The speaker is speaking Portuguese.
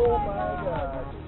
Oh my god.